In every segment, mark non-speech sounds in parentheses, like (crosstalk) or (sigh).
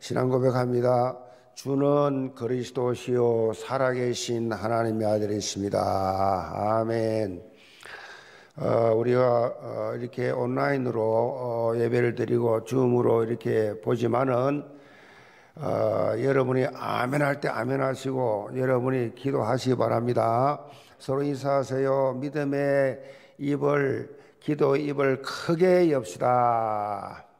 신앙 고백합니다. 주는 그리스도시요 살아계신 하나님의 아들이십니다. 아멘. 어, 우리가 어, 이렇게 온라인으로 어, 예배를 드리고 줌으로 이렇게 보지만은 어, 여러분이 아멘 할 때 아멘 하시고 여러분이 기도하시기 바랍니다. 서로 인사하세요. 믿음의 입을 기도 입을 크게 엽시다. 예,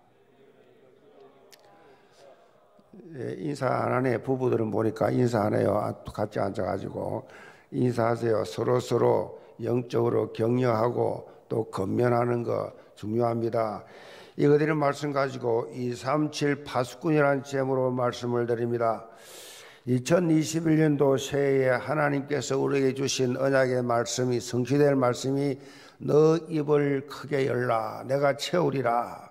인사 안 하네. 부부들은 보니까 인사 안 해요. 같이 앉아가지고 인사하세요. 서로 서로 영적으로 격려하고 또 건면하는 거 중요합니다. 이거들의 말씀 가지고 237 파수꾼이라는 제목으로 말씀을 드립니다. 2021년도 새해에 하나님께서 우리에게 주신 언약의 말씀이 성취될 말씀이 너 입을 크게 열라 내가 채우리라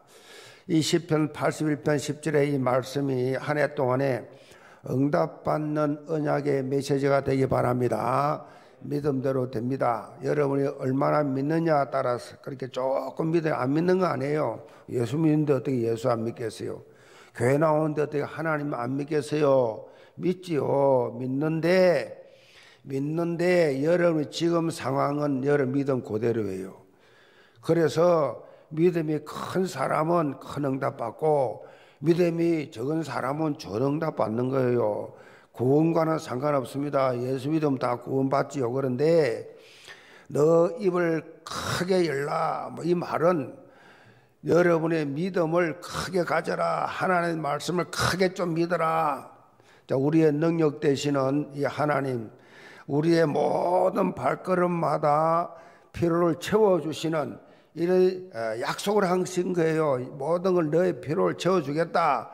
이 시편 81편 10절의 이 말씀이 한 해 동안에 응답받는 언약의 메시지가 되기 바랍니다. 믿음대로 됩니다. 여러분이 얼마나 믿느냐 따라서 그렇게 조금 믿어요. 안 믿는 거 아니에요. 예수 믿는데 어떻게 예수 안 믿겠어요? 교회 나오는데 어떻게 하나님 안 믿겠어요? 믿지요. 믿는데, 믿는데 여러분 지금 상황은 여러분 믿음 그대로예요. 그래서 믿음이 큰 사람은 큰 응답 받고 믿음이 적은 사람은 적은 응답 받는 거예요. 구원과는 상관없습니다. 예수 믿음 다 구원받지요. 그런데 너 입을 크게 열라. 뭐 이 말은 여러분의 믿음을 크게 가져라. 하나님의 말씀을 크게 좀 믿어라. 자, 우리의 능력 되시는 이 하나님, 우리의 모든 발걸음마다 필요를 채워주시는 이런 어, 약속을 하신 거예요. 모든 걸 너의 필요를 채워주겠다.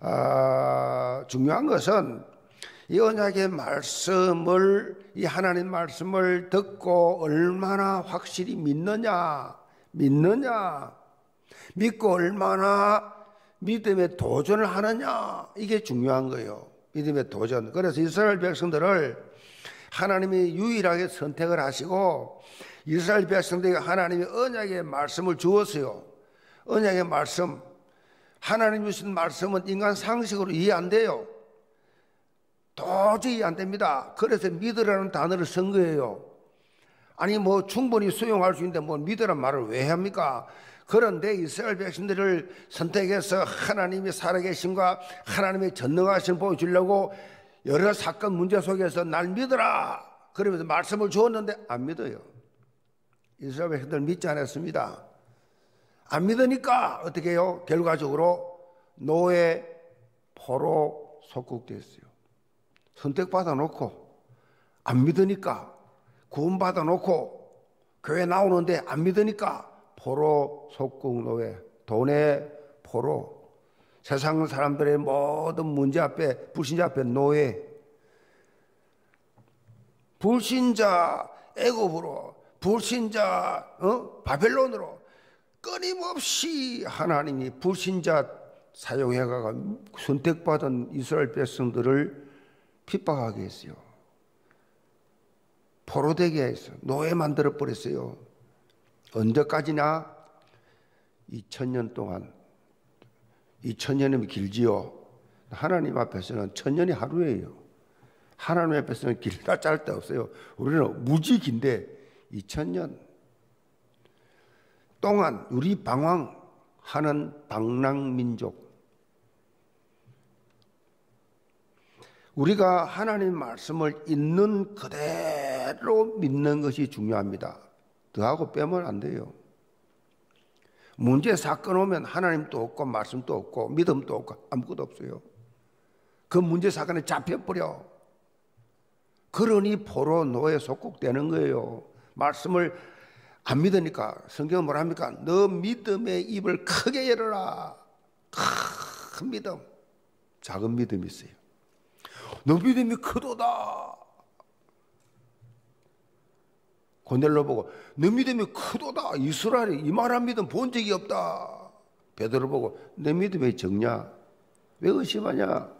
어, 중요한 것은 이 언약의 말씀을 이 하나님 말씀을 듣고 얼마나 확실히 믿느냐, 믿느냐, 믿고 얼마나 믿음의 도전을 하느냐 이게 중요한 거예요. 믿음의 도전. 그래서 이스라엘 백성들을 하나님이 유일하게 선택을 하시고 이스라엘 백성들에게 하나님이 언약의 말씀을 주었어요. 언약의 말씀. 하나님 주신 말씀은 인간 상식으로 이해 안 돼요. 도저히 안 됩니다. 그래서 믿으라는 단어를 쓴 거예요. 아니, 뭐 충분히 수용할 수 있는데 뭐 믿으란 말을 왜 합니까? 그런데 이스라엘 백성들을 선택해서 하나님의 살아계심과 하나님의 전능하심 보여주려고 여러 사건 문제 속에서 날 믿어라! 그러면서 말씀을 주었는데 안 믿어요. 이스라엘 백성들 믿지 않았습니다. 안 믿으니까 어떻게 해요? 결과적으로 노예 포로 속국됐어요. 선택받아 놓고 안 믿으니까 구원받아 놓고 교회 나오는데 안 믿으니까 포로 속국 노예 돈의 포로 세상 사람들의 모든 문제 앞에 불신자 앞에 노예 불신자 애굽으로 불신자 어? 바벨론으로 끊임없이 하나님이 불신자 사용해가 선택받은 이스라엘 백성들을 핍박하게 했어요. 포로되게 했어 노예 만들어 버렸어요. 언제까지나 2000년 동안 2000년이면 길지요. 하나님 앞에서는 천년이 하루예요. 하나님 앞에서는 길다 짧다 없어요. 우리는 무지 긴데 2000년 동안 우리 방황하는 방랑민족 우리가 하나님 말씀을 있는 그대로 믿는 것이 중요합니다. 더하고 빼면 안 돼요. 문제 사건 오면 하나님도 없고 말씀도 없고 믿음도 없고 아무것도 없어요. 그 문제 사건에 잡혀버려. 그러니 포로 노예 속국되는 거예요. 말씀을 안 믿으니까 성경은 뭐라 합니까? 너 믿음의 입을 크게 열어라. 큰 믿음. 작은 믿음이 있어요. 너 믿음이 크도다. 고넬로 보고 너 믿음이 크도다. 이스라엘이 이만한 믿음 본 적이 없다. 베드로 보고 내 믿음이 적냐? 왜 의심하냐?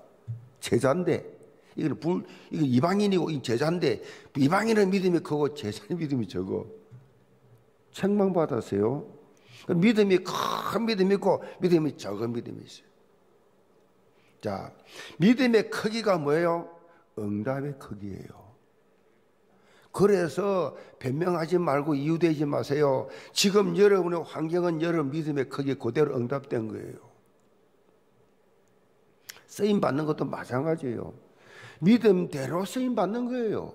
제자인데 이거는 불, 이거 이방인이고 이 제자인데 이방인의 믿음이 크고 제자의 (laughs) 믿음이 적어. 책망받았어요. 믿음이 큰 믿음이 있고 믿음이 적은 믿음이 있어요. 자, 믿음의 크기가 뭐예요? 응답의 크기예요. 그래서 변명하지 말고 이유되지 마세요. 지금 여러분의 환경은 여러분 믿음의 크기 그대로 응답된 거예요. 쓰임 받는 것도 마찬가지예요. 믿음대로 쓰임 받는 거예요.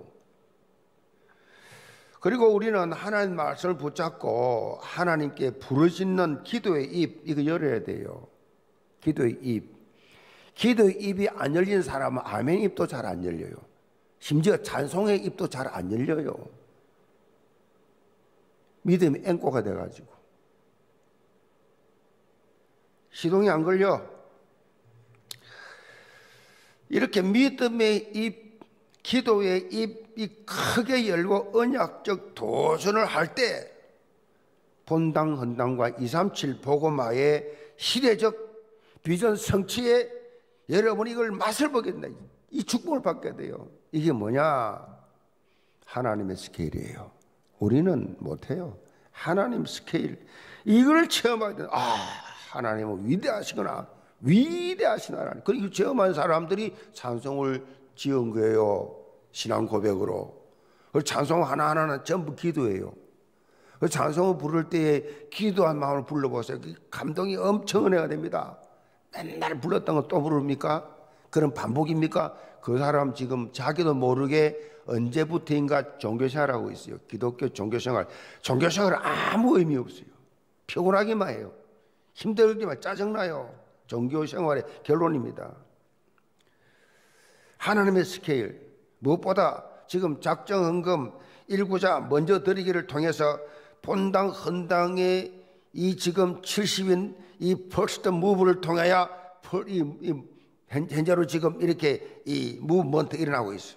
그리고 우리는 하나님 말씀을 붙잡고 하나님께 부르짖는 기도의 입 이거 열어야 돼요. 기도의 입. 기도의 입이 안 열린 사람은 아멘 입도 잘 안 열려요. 심지어 찬송의 입도 잘 안 열려요. 믿음이 앵꼬가 돼가지고. 시동이 안 걸려. 이렇게 믿음의 입, 기도의 입이 크게 열고 언약적 도전을 할 때 본당 헌당과 237 복음화의 시대적 비전 성취에 여러분 이걸 맛을 된다. 이 축복을 받게 돼요. 이게 뭐냐? 하나님의 스케일이에요. 우리는 못해요. 하나님 스케일. 이걸 체험하게 돼. 아, 하나님은 위대하시구나. 위대하신 하나님. 그리고 체험한 사람들이 찬송을 지은 거예요. 신앙 고백으로. 그 찬송 하나하나는 전부 기도예요. 그 찬송을 부를 때에 기도한 마음을 불러보세요. 그 감동이 엄청 은혜가 됩니다. 맨날 불렀던 거 또 부릅니까? 그런 반복입니까? 그 사람 지금 자기도 모르게 언제부터인가 종교생활 하고 있어요. 기독교 종교생활. 종교생활 아무 의미 없어요. 피곤하기만 해요. 힘들기만 짜증나요. 종교 생활의 결론입니다. 하나님의 스케일. 무엇보다 지금 작정 헌금 일구좌 먼저 드리기를 통해서 본당 헌당의 이 지금 70인 이 first move를 통하여 이, 이 현재로 지금 이렇게 이 movement 일어나고 있어.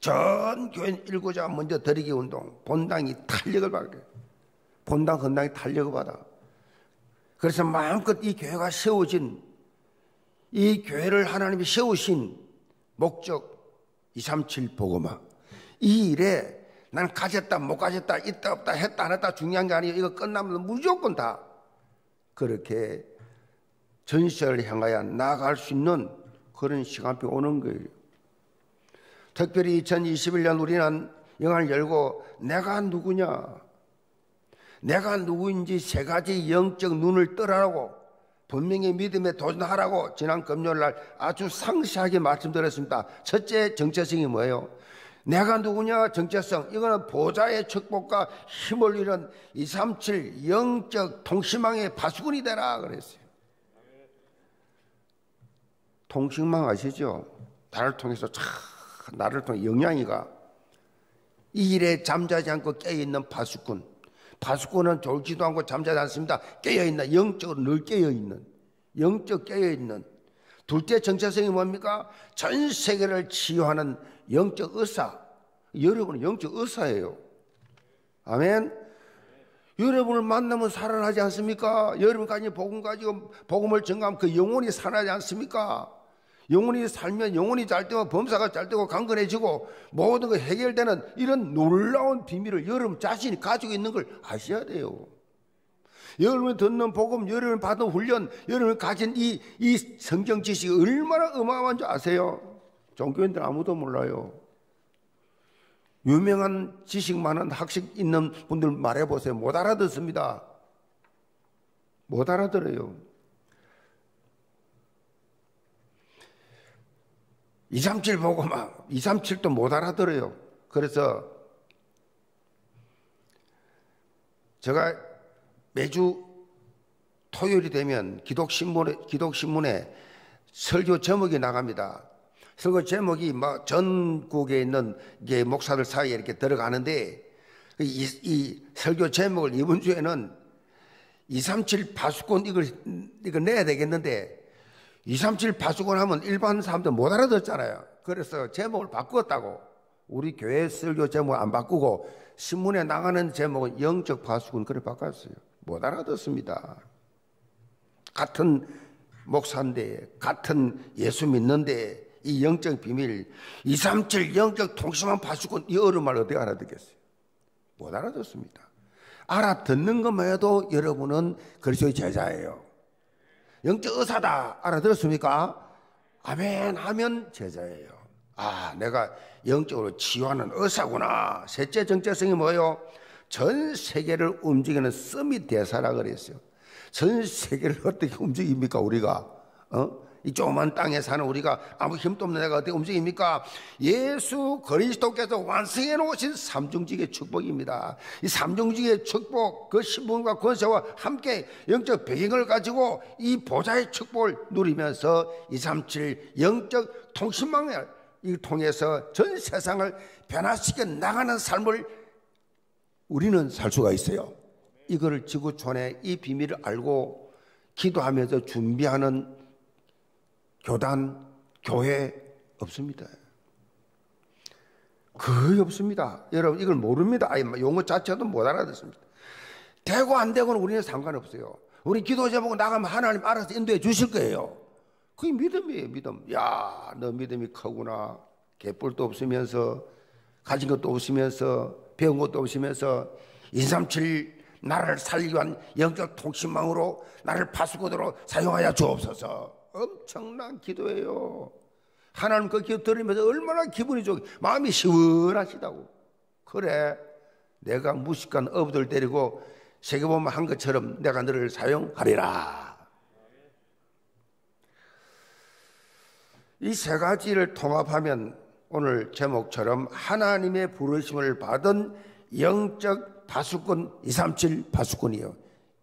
전 교인 일구좌 먼저 드리기 운동, 본당이 탄력을 받게. 본당 헌당이 탄력을 받아. 그래서 마음껏 이 교회가 세워진 이 교회를 하나님이 세우신 목적 237 보고마 이 일에 난 가졌다 못 가졌다 있다 없다 했다 안 했다 중요한 게 아니에요. 이거 끝나면 무조건 다 그렇게 전시를 향하여 나아갈 수 있는 그런 시간표 오는 거예요. 특별히 2021년 우리는 영화를 열고 내가 누구냐? 내가 누구인지 세 가지 영적 눈을 떠라라고 분명히 믿음에 도전하라고 지난 금요일 날 아주 상세하게 말씀드렸습니다. 첫째 정체성이 뭐예요? 내가 누구냐 정체성 이거는 보좌의 축복과 힘을 잃은 237 영적 통신망의 파수꾼이 되라 그랬어요. 통신망 아시죠? 나를 통해서 참 나를 통해 영향이가 이 일에 잠자지 않고 깨어있는 파수꾼 파수꾼은 졸지도 않고 잠자지 않습니다. 깨어있는 영적으로 늘 깨어있는 영적 깨어있는 둘째 정체성이 뭡니까? 전 세계를 치유하는 영적 의사 여러분은 영적 의사예요. 아멘. 여러분을 만나면 살아나지 않습니까? 여러분까지 복음 가지고 복음을 전가하면 그 영혼이 살아나지 않습니까? 영혼이 살면 영혼이 잘 되고 범사가 잘 되고 강건해지고 모든 거 해결되는 이런 놀라운 비밀을 여러분 자신이 가지고 있는 걸 아셔야 돼요. 여러분이 듣는 복음, 여러분이 받은 훈련, 여러분이 가진 이, 이 성경 지식이 얼마나 어마어마한 줄 아세요? 종교인들 아무도 몰라요. 유명한 지식 많은 학식 있는 분들 말해보세요. 못 알아듣습니다. 못 알아들어요. 237 보고 막 237도 못 알아들어요. 그래서 제가 매주 토요일이 되면 기독신문에, 기독신문에 설교 제목이 나갑니다. 설교 제목이 뭐 전국에 있는 게 목사들 사이에 이렇게 들어가는데 이, 이 설교 제목을 이번 주에는 237 파수꾼 이걸, 이걸 내야 되겠는데 237 파수꾼 하면 일반 사람들 못 알아듣잖아요. 그래서 제목을 바꾸었다고. 우리 교회 설교 제목 안 바꾸고 신문에 나가는 제목은 영적 파수꾼 그래 바꿨어요. 못 알아듣습니다. 같은 목사인데, 같은 예수 믿는데, 이 영적 비밀, 237 영적 통신만 파수꾼, 이 어려운 어떻게 알아듣겠어요? 못 알아듣습니다. 알아듣는 것만 해도 여러분은 그리스도의 제자예요. 영적 의사다. 알아들었습니까? 아멘 하면 제자예요. 아, 내가 영적으로 치유하는 의사구나. 셋째 정체성이 뭐예요? 전 세계를 움직이는 서밋 대사라 그랬어요. 전 세계를 (laughs) 어떻게 움직입니까, 우리가? 어? 이 조그만 땅에 사는 우리가 아무 힘도 없는 내가 어떻게 움직입니까? 예수 그리스도께서 완성해 놓으신 삼중직의 축복입니다. 이 삼중직의 축복, 그 신분과 권세와 함께 영적 배경을 가지고 이 보좌의 축복을 누리면서 237 영적 통신망을 통해서 전 세상을 변화시켜 나가는 삶을 우리는 살 수가 있어요. 이거를 지구촌에 이 비밀을 알고 기도하면서 준비하는 교단, 교회 없습니다. 거의 없습니다. 여러분 이걸 모릅니다. 아예 용어 자체도 못 알아듣습니다. 되고 안 되고는 우리는 상관없어요. 우리 기도 제목 나가면 하나님 알아서 인도해 주실 거예요. 그게 믿음이에요, 믿음. 야, 너 믿음이 크구나. 개뿔도 없으면서, 가진 것도 없으면서, 배운 것도 없으면서, 237 나를 살기 위한 영적 통신망으로 나를 파수꾼으로 사용하여 주옵소서. 엄청난 기도예요. 하나님 그 기도 들으면서 얼마나 기분이 좋게 마음이 시원하시다고. 그래. 내가 무식한 어부들 데리고 세계보험 한 것처럼 내가 너를 사용하리라. 이 세 가지를 통합하면 오늘 제목처럼 하나님의 부르심을 받은 영적 파수꾼 237 파수꾼이요.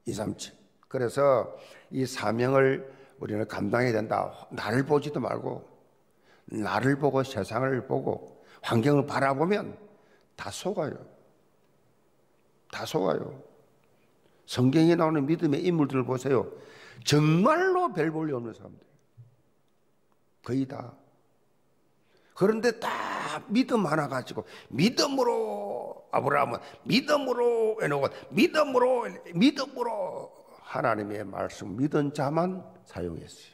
237. 그래서 이 사명을 우리는 감당해야 된다. 나를 보지도 말고 나를 보고 세상을 보고 환경을 바라보면 다 속아요. 다 속아요. 성경에 나오는 믿음의 인물들을 보세요. 정말로 별 볼일 없는 사람들. 거의 다. 그런데 다 믿음 하나 가지고 믿음으로 아브라함은 믿음으로 해놓고 믿음으로 믿음으로 하나님의 말씀 믿은 자만 사용했어요.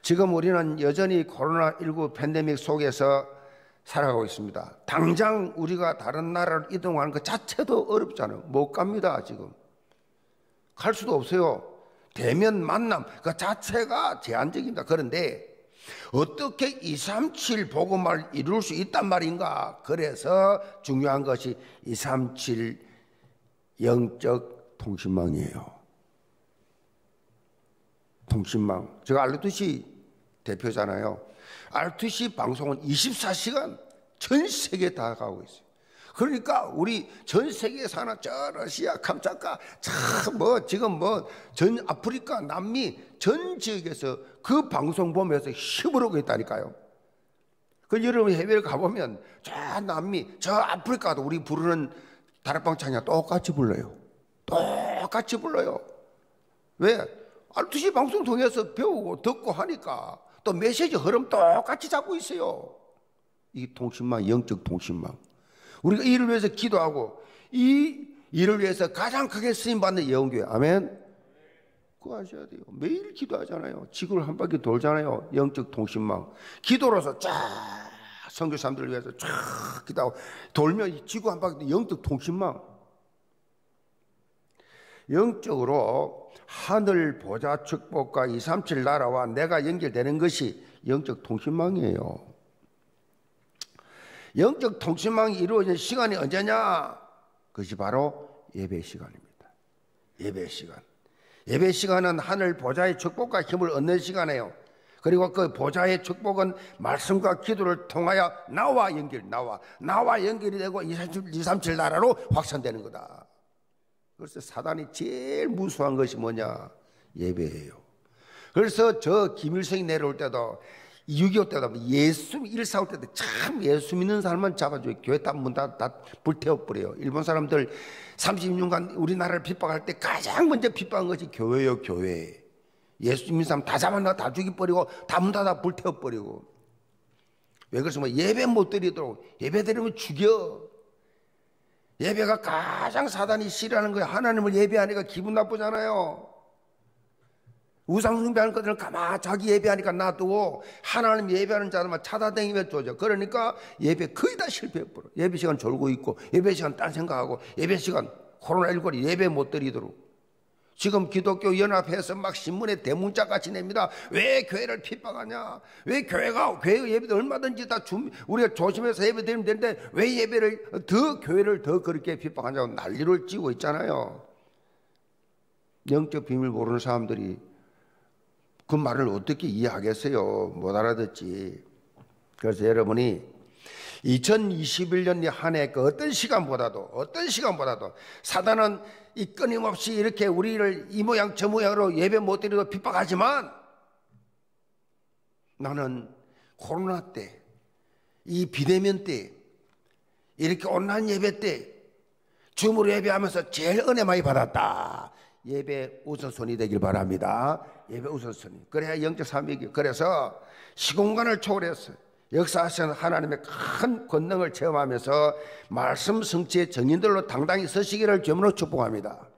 지금 우리는 여전히 코로나19 팬데믹 속에서 살아가고 있습니다. 당장 우리가 다른 나라를 이동하는 것 자체도 어렵잖아요. 못 갑니다, 지금. 갈 수도 없어요. 대면 만남 그 자체가 제한적입니다. 그런데 어떻게 237 복음을 이룰 수 있단 말인가? 그래서 중요한 것이 237 영적 통신망이에요. 통신망. 제가 알루트시 대표잖아요. 알루트시 방송은 24시간 전 세계에 다 가고 있어요. 그러니까 우리 전 세계에 사는 저 러시아, 캄차카, 참뭐 지금 뭐 전 아프리카, 남미 전 지역에서 그 방송 보면서 힘을 얻고 있다니까요. 그 여러분 해외를 가보면 저 남미, 저 아프리카도 우리 부르는 다락방 찬양 똑같이 불러요. 똑같이 불러요. 왜? 알투시 방송 통해서 배우고 듣고 하니까 또 메시지 흐름 똑같이 잡고 있어요. 이 통신망, 영적 통신망. 우리가 이를 위해서 기도하고 이 일을 위해서 가장 크게 쓰임받는 영교회. 아멘. 그거 아셔야 돼요. 매일 기도하잖아요. 지구를 한 바퀴 돌잖아요. 영적 통신망. 기도로서 쫙 성교 사람들을 위해서 쫙 기도하고 돌면 지구 한 바퀴 영적 통신망. 영적으로 하늘 보좌 축복과 237 나라와 내가 연결되는 것이 영적 통신망이에요. 영적 통신망이 이루어진 시간이 언제냐? 그것이 바로 예배 시간입니다. 예배 시간. 예배 시간은 하늘 보좌의 축복과 힘을 얻는 시간이에요. 그리고 그 보좌의 축복은 말씀과 기도를 통하여 나와 연결, 나와, 나와 연결이 되고 237 나라로 확산되는 거다. 그래서 사단이 제일 무수한 것이 뭐냐? 예배예요. 그래서 저 김일성이 내려올 때도 6.25 때도 예수, 145 때도 참 예수 믿는 사람만 잡아줘요. 교회 다문다 다 불태워버려요. 일본 사람들 36년간 우리나라를 핍박할 때 가장 먼저 핍박한 것이 교회요, 교회. 예수 믿는 사람 다 잡아놔, 다 죽여버리고, 다 문 닫아 불태워버리고. 왜 그러시면 예배 못 드리도록, 예배 드리면 죽여. 예배가 가장 사단이 싫어하는 거예요. 하나님을 예배하니까 기분 나쁘잖아요. 우상 숭배하는 것들은 가만 자기 예배하니까 놔두고 하나님 예배하는 자들만 차다다니며 쪼죠. 그러니까 예배 거의 다 실패해버려. 예배 시간 졸고 있고 예배 시간 딴 생각하고 예배 시간 코로나19를 예배 못 드리도록. 지금 기독교 연합해서 막 신문에 대문자 같이 냅니다. 왜 교회를 핍박하냐? 왜 교회가 교회 예배도 얼마든지 다 주, 우리가 조심해서 예배드리면 되는데 왜 예배를 더 교회를 더 그렇게 핍박하냐고 난리를 찌고 있잖아요. 영적 비밀 모르는 사람들이 그 말을 어떻게 이해하겠어요? 못 알아듣지. 그래서 여러분이 2021년 한 해 그 어떤 시간보다도 어떤 시간보다도 사단은 이 끊임없이 이렇게 우리를 이 모양 저 모양으로 예배 못 드리고 핍박하지만 나는 코로나 때, 이 비대면 때, 이렇게 온라인 예배 때, 줌으로 예배하면서 제일 은혜 많이 받았다. 예배 우선순위 되길 바랍니다. 예배 우선순위. 그래야 영적 삶이기. 그래서 시공간을 초월했어요. 역사하시는 하나님의 큰 권능을 체험하면서 말씀 성취의 정인들로 당당히 서시기를 주으로 축복합니다.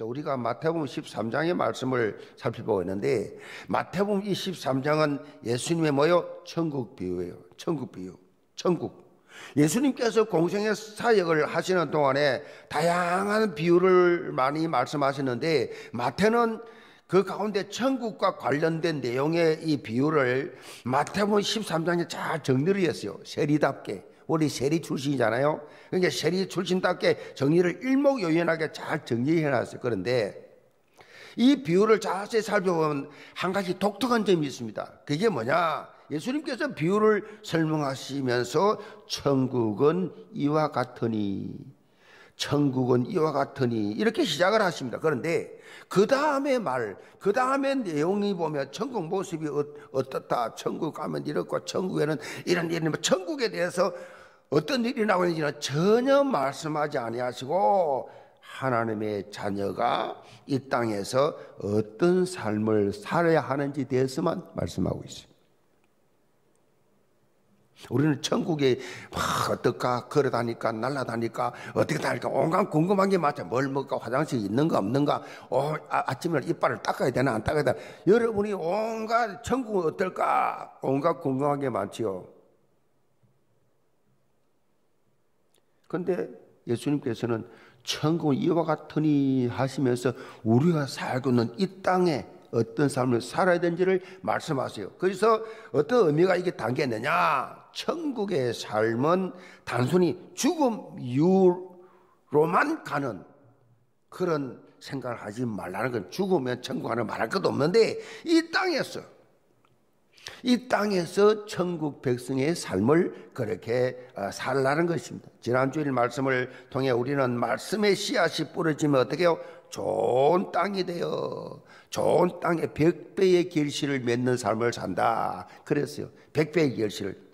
우리가 마태복음 13장의 말씀을 살펴보고 있는데 마태복음 23장은 예수님의 뭐요? 천국 비유예요. 천국 비유. 천국. 예수님께서 공생의 사역을 하시는 동안에 다양한 비유를 많이 말씀하시는데 마태는 그 가운데 천국과 관련된 내용의 이 비유를 마태복음 13장에 잘 정리를 했어요. 세리답게. 우리 세리 출신이잖아요. 그러니까 세리 출신답게 정리를 일목요연하게 잘 정리해 놨어요. 그런데 이 비유를 자세히 살펴보면 한 가지 독특한 점이 있습니다. 그게 뭐냐? 예수님께서 비유를 설명하시면서 천국은 이와 같으니 천국은 이와 같으니 이렇게 시작을 하십니다. 그런데 그 다음에 말, 그 다음에 내용이 보면 천국 모습이 어, 떻다 천국 가면 이렇고 천국에는 이런 이런 천국에 대해서 어떤 일이 나오는지는 전혀 말씀하지 아니하시고 하나님의 자녀가 이 땅에서 어떤 삶을 살아야 하는지 대해서만 말씀하고 있습니다. 우리는 천국에 막 어떨까? 걸어다니까? 날아다니까? 어떻게 다니까? 온갖 궁금한 게 많죠. 뭘 먹을까? 화장실 있는가 없는가? 어, 아, 침에 이빨을 닦아야 되나? 안 닦아야 되나? 여러분이 온갖 천국은 어떨까? 온갖 궁금한 게 많지요. 근데 예수님께서는 천국은 이와 같으니 하시면서 우리가 살고 있는 이 땅에 어떤 삶을 살아야 되는지를 말씀하세요. 그래서 어떤 의미가 이게 담겼느냐? 천국의 삶은 단순히 죽음 이후로만 가는 그런 생각을 하지 말라는 건 죽으면 천국 하는 말할 것도 없는데 이 땅에서 이 땅에서 천국 백성의 삶을 그렇게 어, 살라는 것입니다. 지난주일 말씀을 통해 우리는 말씀의 씨앗이 뿌려지면 어떻게 해요? 좋은 땅이 되어 좋은 땅에 백배의 결실을 맺는 삶을 산다. 그랬어요. 백배의 결실을.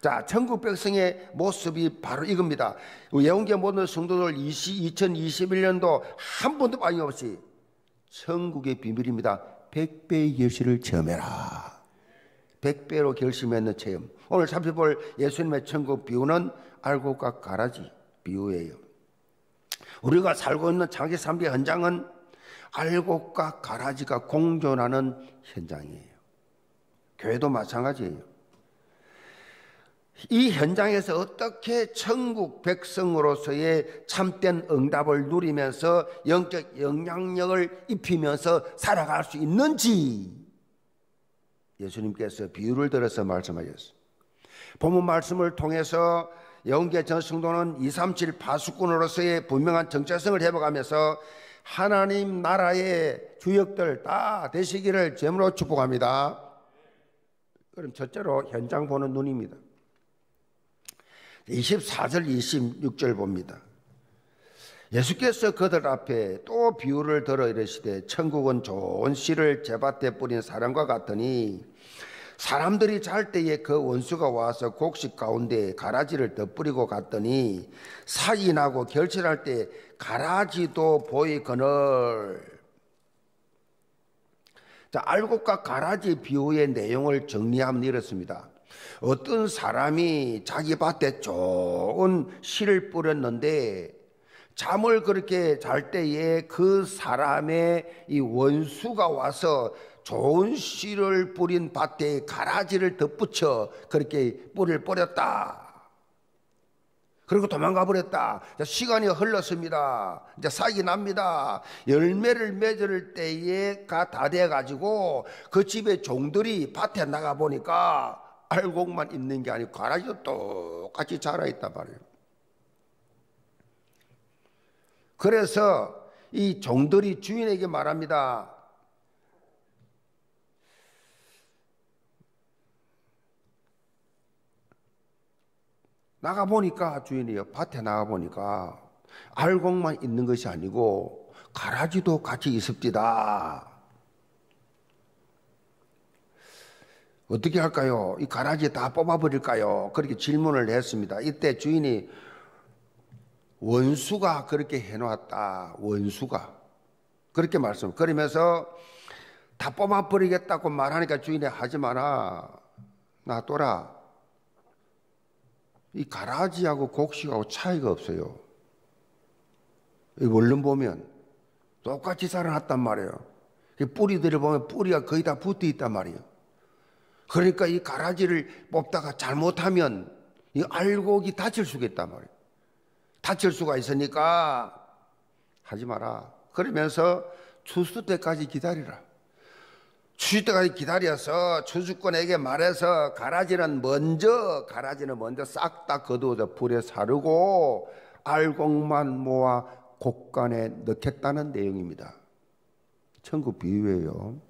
자, 천국 백성의 모습이 바로 이겁니다. 예언계 모든 성도들 20, 2021년도 한 번도 빠짐없이 천국의 비밀입니다. 백배의 결실을 체험해라. 백배로 결심했는 체험. 오늘 살펴볼 예수님의 천국 비유는 알곡과 가라지 비유예요. 우리가 살고 있는 장기 삶의 현장은 알곡과 가라지가 공존하는 현장이에요. 교회도 마찬가지예요. 이 현장에서 어떻게 천국 백성으로서의 참된 응답을 누리면서 영적 영향력을 입히면서 살아갈 수 있는지 예수님께서 비유를 들어서 말씀하셨습니다. 본문 말씀을 통해서 영계 전승도는 237 파수꾼으로서의 분명한 정체성을 회복하면서 하나님 나라의 주역들 다 되시기를 제물로 축복합니다. 그럼 첫째로 현장 보는 눈입니다. 24절 26절 봅니다. 예수께서 그들 앞에 또 비유를 들어 이르시되 천국은 좋은 씨를 제밭에 뿌린 사람과 같으니 사람들이 잘 때에 그 원수가 와서 곡식 가운데 가라지를 덧뿌리고 갔더니 사이 나고 결실할 때 가라지도 보이거늘 자, 알곡과 가라지 비유의 내용을 정리하면 이렇습니다. 어떤 사람이 자기 밭에 좋은 씨를 뿌렸는데 잠을 그렇게 잘 때에 그 사람의 이 원수가 와서 좋은 씨를 뿌린 밭에 가라지를 덧붙여 그렇게 뿌리를 뿌렸다. 그리고 도망가 버렸다. 시간이 흘렀습니다. 이제 사기 납니다. 열매를 맺을 때에가 다 돼 가지고 그 집의 종들이 밭에 나가 보니까 알곡만 있는 게 아니고 가라지도 똑같이 자라 있단 말이에요. 그래서 이 종들이 주인에게 말합니다. 나가 보니까 주인이요 밭에 나가 보니까 알곡만 있는 것이 아니고 가라지도 같이 있습니다. 어떻게 할까요? 이 가라지 다 뽑아버릴까요? 그렇게 질문을 했습니다. 이때 주인이 원수가 그렇게 해놓았다. 원수가. 그렇게 말씀. 그러면서 다 뽑아버리겠다고 말하니까 주인이 하지 마라. 놔둬라. 이 가라지하고 곡식하고 차이가 없어요. 이 원룸 보면 똑같이 살아났단 말이에요. 뿌리들을 보면 뿌리가 거의 다 붙어 있단 말이에요. 그러니까 이 가라지를 뽑다가 잘못하면 이 알곡이 다칠 수가 있단 말이에요. 다칠 수가 있으니까 하지 마라. 그러면서 추수 때까지 기다리라. 추수 때까지 기다려서 추수꾼에게 말해서 가라지는 먼저 가라지는 먼저 싹 다 거두어서 불에 사르고 알곡만 모아 곡간에 넣겠다는 내용입니다. 천국 비유예요.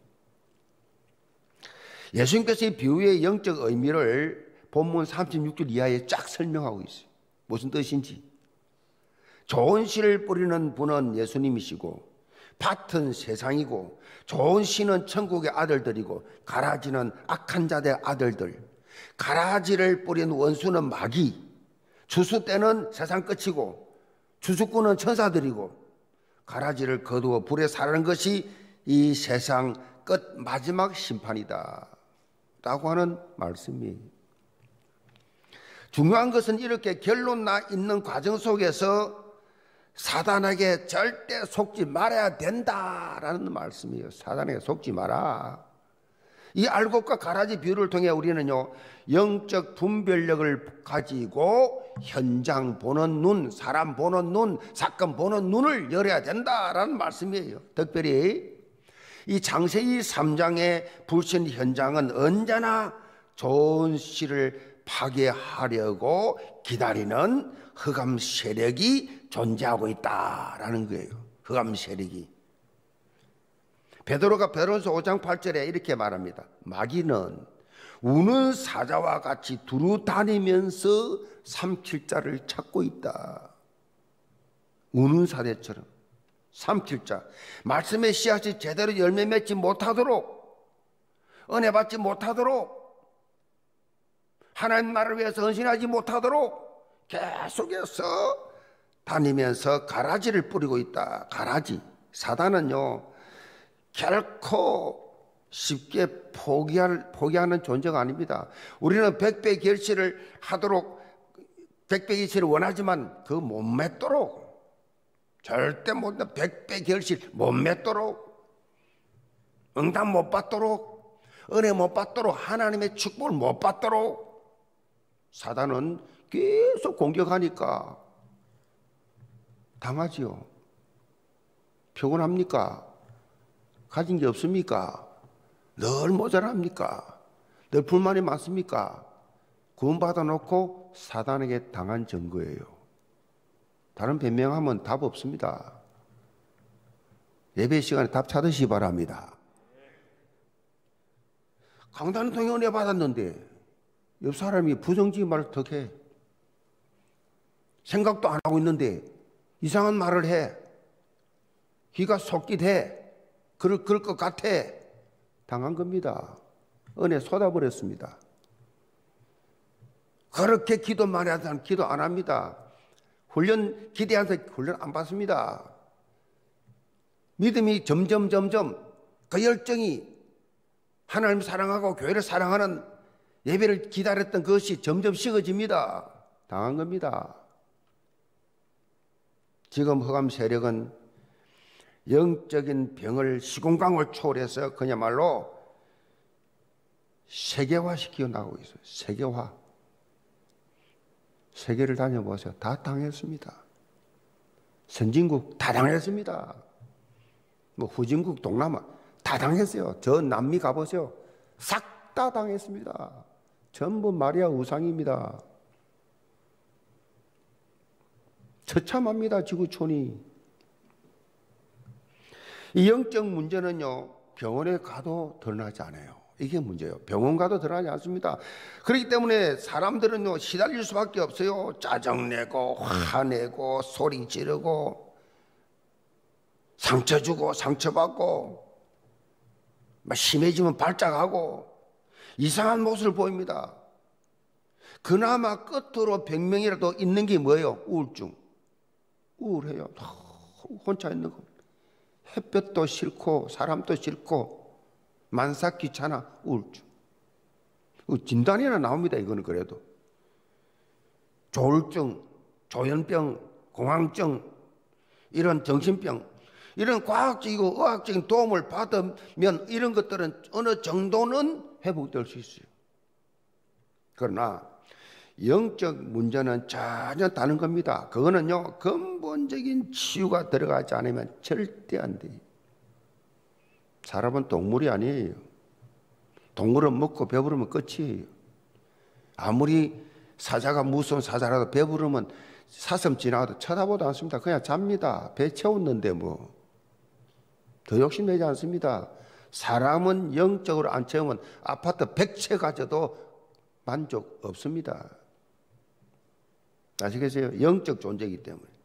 예수님께서 이 비유의 영적 의미를 본문 36절 이하에 쫙 설명하고 있어요. 무슨 뜻인지. 좋은 씨를 뿌리는 분은 예수님이시고 밭은 세상이고 좋은 씨는 천국의 아들들이고 가라지는 악한 자의 아들들. 가라지를 뿌린 원수는 마귀. 주수 때는 세상 끝이고 주수꾼은 천사들이고 가라지를 거두어 불에 사는 것이 이 세상 끝 마지막 심판이다. 라고 하는 말씀이 중요한 것은 이렇게 결론 나 있는 과정 속에서 사단에게 절대 속지 말아야 된다라는 말씀이에요. 사단에게 속지 마라. 이 알곡과 가라지 비유를 통해 우리는요, 영적 분별력을 가지고 현장 보는 눈, 사람 보는 눈, 사건 보는 눈을 열어야 된다라는 말씀이에요. 특별히 이 장세기 3장의 불신 현장은 언제나 좋은 씨를 파괴하려고 기다리는 흑암 세력이 존재하고 있다라는 거예요. 흑암 세력이. 베드로가 베드로서 5장 8절에 이렇게 말합니다. 마귀는 우는 사자와 같이 두루 다니면서 삼킬 자를 찾고 있다. 우는 사대처럼 삼킬 자. 말씀의 씨앗이 제대로 열매 맺지 못하도록 은혜 받지 못하도록 하나님 나라를 위해서 헌신하지 못하도록 계속해서 다니면서 가라지를 뿌리고 있다. 가라지. 사단은요, 결코 쉽게 포기할, 포기하는 존재가 아닙니다. 우리는 백배 결실을 하도록, 백배 결실을 원하지만 그 못 맺도록, 절대 못, 백배 결실 못 맺도록, 응답 못 받도록, 은혜 못 받도록, 하나님의 축복을 못 받도록, 사단은 계속 공격하니까 당하지요. 피곤합니까? 가진 게 없습니까? 늘 모자랍니까? 늘 불만이 많습니까? 구원받아 놓고 사단에게 당한 증거예요. 다른 변명하면 답 없습니다. 예배 시간에 답 찾으시 바랍니다. 강단 동의원에 받았는데 옆 사람이 부정적인 말을 어떻게 생각도 안 하고 있는데 이상한 말을 해. 귀가 속깃해. 그럴, 그럴 것 같아. 당한 겁니다. 은혜 쏟아버렸습니다. 그렇게 기도 많이 사람 기도 안 합니다. 훈련 기대하는 훈련 안 받습니다. 믿음이 점점 점점 그 열정이 하나님 사랑하고 교회를 사랑하는 예배를 기다렸던 그것이 점점 식어집니다. 당한 겁니다. 지금 흑암 세력은 영적인 병을 시공강을 초월해서 그야말로 세계화 시켜 나가고 있어요. 세계화. 세계를 다녀보세요. 다 당했습니다. 선진국 다 당했습니다. 뭐 후진국, 동남아 다 당했어요. 저 남미 가보세요. 싹 다 당했습니다. 전부 마리아 우상입니다. 처참합니다, 지구촌이. 이 영적 문제는요, 병원에 가도 드러나지 않아요. 이게 문제예요. 병원 가도 드러나지 않습니다. 그렇기 때문에 사람들은요, 시달릴 수밖에 없어요. 짜증내고, 화내고, 소리 지르고, 상처 주고, 상처받고, 심해지면 발작하고, 이상한 모습을 보입니다. 그나마 끝으로 병명이라도 있는 게 뭐예요? 우울증. 우울해요. 혼자 있는 거. 햇볕도 싫고 사람도 싫고 만삭 귀찮아 우울증. 진단이나 나옵니다. 이거는 그래도 조울증, 조현병, 공황증 이런 정신병 이런 과학적이고 의학적인 도움을 받으면 이런 것들은 어느 정도는 회복될 수 있어요. 그러나 영적 문제는 전혀 다른 겁니다. 그거는요, 근본적인 치유가 들어가지 않으면 절대 안 돼요. 사람은 동물이 아니에요. 동물은 먹고 배부르면 끝이에요. 아무리 사자가 무서운 사자라도 배부르면 사슴 지나가도 쳐다보도 않습니다. 그냥 잡니다. 배 채웠는데 뭐. 더 욕심내지 않습니다. 사람은 영적으로 안 채우면 아파트 100채 가져도 만족 없습니다. 아시겠어요? 영적 존재이기 때문에.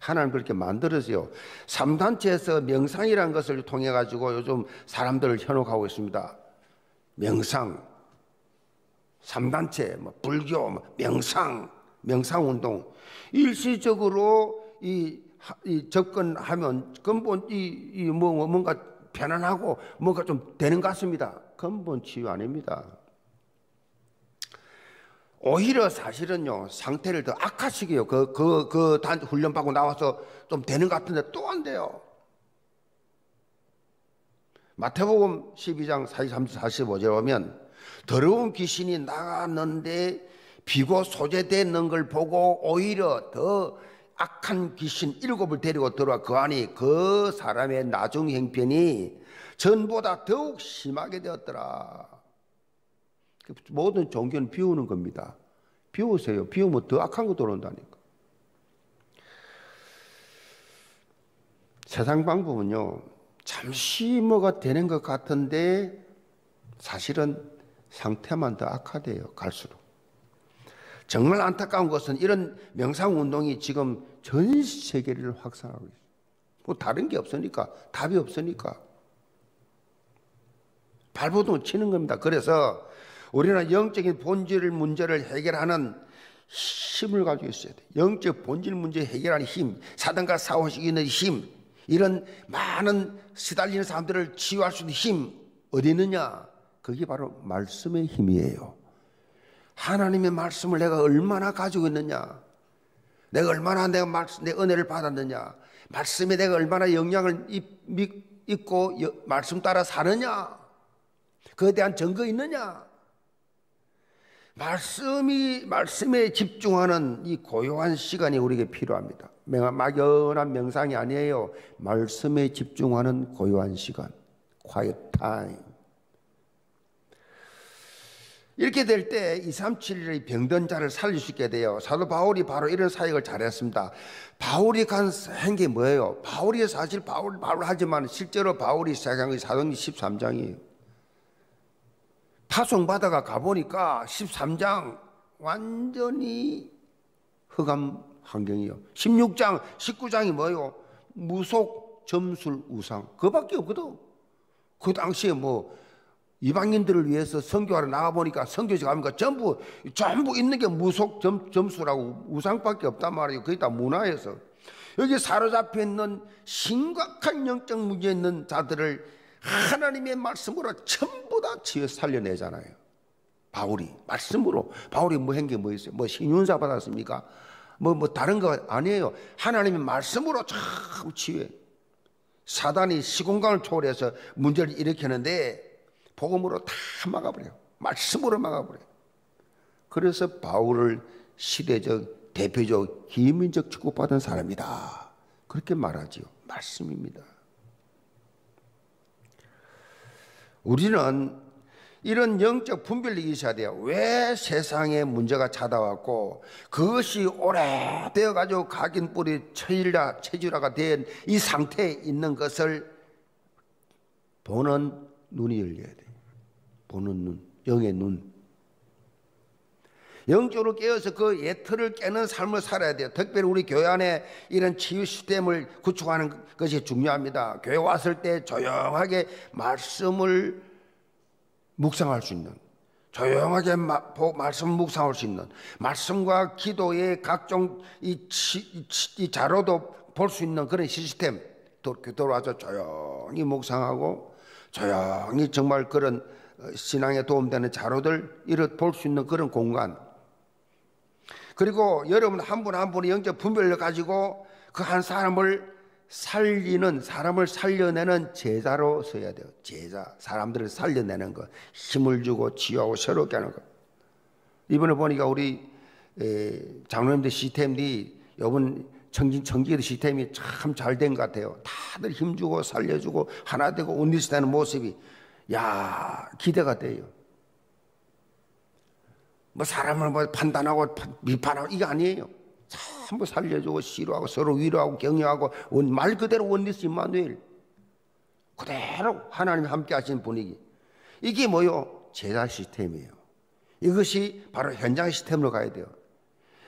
하나님 그렇게 만들었어요. 3단체에서 명상이라는 것을 통해 가지고 요즘 사람들을 현혹하고 있습니다. 명상, 3단체, 뭐 불교, 뭐 명상, 명상 운동. 일시적으로 이, 이 접근하면 근본 이, 이 뭐, 뭔가 편안하고 뭔가 좀 되는 것 같습니다. 근본 치유 아닙니다. 오히려 사실은요, 상태를 더 악화시켜요. 그, 그, 그 단, 훈련 받고 나와서 좀 되는 것 같은데 또 안 돼요. 마태복음 12장 43, 45절에 보면 더러운 귀신이 나갔는데 비고 소재되는 걸 보고 오히려 더 악한 귀신 일곱을 데리고 들어와 그 안에 그 사람의 나중 형편이 전보다 더욱 심하게 되었더라. 모든 종교는 비우는 겁니다. 비우세요. 비우면 더 악한 거 들어온다니까. 세상 방법은요, 잠시 뭐가 되는 것 같은데 사실은 상태만 더 악화돼요, 갈수록. 정말 안타까운 것은 이런 명상 운동이 지금 전 세계를 확산하고 있어요. 뭐 다른 게 없으니까, 답이 없으니까. 발버둥 치는 겁니다. 그래서 우리는 영적인 본질 문제를 해결하는 힘을 가지고 있어야 돼. 영적 본질 문제 해결하는 힘, 사단과 있는 힘, 이런 많은 시달리는 사람들을 치유할 수 있는 힘 어디 있느냐? 그게 바로 말씀의 힘이에요. 하나님의 말씀을 내가 얼마나 가지고 있느냐? 내가 얼마나 내가 말씀, 내 은혜를 받았느냐? 말씀에 내가 얼마나 영향을 입고 말씀 따라 사느냐? 그에 대한 증거 있느냐? 말씀이 말씀에 집중하는 이 고요한 시간이 우리에게 필요합니다. 막연한 명상이 아니에요. 말씀에 집중하는 고요한 시간. quiet time. 이렇게 될 때 2, 3, 7일의 병든 자를 살릴 수 있게 돼요. 사도 바울이 바로 이런 사역을 잘했습니다. 바울이 간게 뭐예요? 바울이 사실 바울, 바울 하지만 실제로 바울이 시작한 게 사도행 13장이에요. 파송받아가 가보니까 13장 완전히 흑암 환경이요. 16장, 19장이 뭐요? 무속, 점술, 우상. 그 밖에 없거든. 그 당시에 뭐 이방인들을 위해서 선교하러 나가보니까 선교지 가니까 전부, 전부 있는 게 무속, 점, 점수라고 우상밖에 없단 말이에요. 그게 다 문화에서. 여기 사로잡혀 있는 심각한 영적 문제 있는 자들을 하나님의 말씀으로 전부 다 지어 살려내잖아요. 바울이 말씀으로 바울이 뭐 한 게 뭐 있어요? 뭐 신윤사 받았습니까? 뭐뭐 뭐 다른 거 아니에요. 하나님의 말씀으로 참 치유해. 사단이 시공간을 초월해서 문제를 일으키는데 복음으로 다 막아버려. 말씀으로 막아버려. 그래서 바울을 시대적 대표적 기민적 축복받은 사람이다. 그렇게 말하지요. 말씀입니다. 우리는 이런 영적 분별력이 있어야 돼요. 왜 세상에 문제가 찾아왔고 그것이 오래되어 가지고 각인 뿌리 체질화 체질화가 된 이 상태에 있는 것을 보는 눈이 열려야 돼. 보는 눈, 영의 눈. 영적으로 깨어서 그 예틀을 깨는 삶을 살아야 돼요. 특별히 우리 교회 안에 이런 치유 시스템을 구축하는 것이 중요합니다. 교회 왔을 때 조용하게 말씀을 묵상할 수 있는 조용하게 말씀 묵상할 수 있는 말씀과 기도의 각종 이, 치, 이 자료도 볼 수 있는 그런 시스템 들어와서 조용히 묵상하고 조용히 정말 그런 어, 신앙에 도움되는 자료들 이를 볼 수 있는 그런 공간 그리고 여러분 한 분 한 분이 영적 분별을 가지고 그 한 사람을 살리는 사람을 살려내는 제자로 서야 돼요. 제자 사람들을 살려내는 것, 힘을 주고 치유하고 새롭게 하는 것. 이번에 보니까 우리 장로님들 시스템이 이번 청진 청기의 시스템이 참 잘 된 것 같아요. 다들 힘 주고 살려주고 하나 되고 온리스되는 모습이 야 기대가 돼요. 뭐 사람을 뭐 판단하고 비판하고 이게 아니에요. 전부 살려주고 시로하고 서로 위로하고 격려하고 말 그대로 원리스 임마누엘 그대로 하나님이 함께 하시는 분위기 이게 뭐요? 제자 시스템이에요. 이것이 바로 현장 시스템으로 가야 돼요.